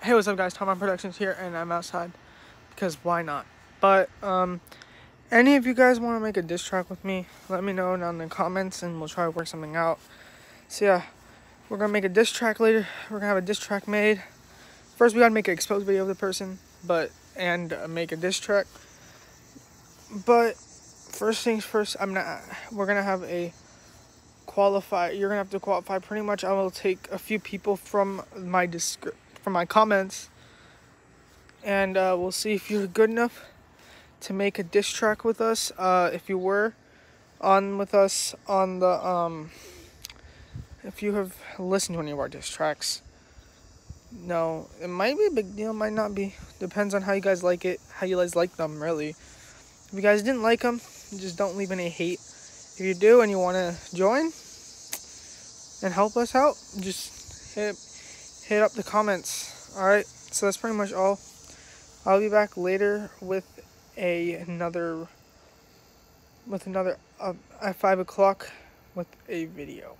Hey, what's up, guys? Tarmaan Productions here, and I'm outside because why not? But um, any of you guys want to make a diss track with me? Let me know down in the comments, and we'll try to work something out. So yeah, we're gonna make a diss track later. We're gonna have a diss track made. First, we gotta make an exposed video of the person, but and uh, make a diss track. But first things first, I'm not. We're gonna have a qualify. You're gonna have to qualify. Pretty much, I will take a few people from my description my comments. And uh, we'll see if you're good enough to make a diss track with us. Uh, if you were on with us on the, um, if you have listened to any of our diss tracks. No, it might be a big deal, might not be. Depends on how you guys like it, how you guys like them, really. If you guys didn't like them, just don't leave any hate. If you do and you want to join and help us out, just hit hit up the comments. Alright, so that's pretty much all. I'll be back later with a another with another uh, at five o'clock with a video.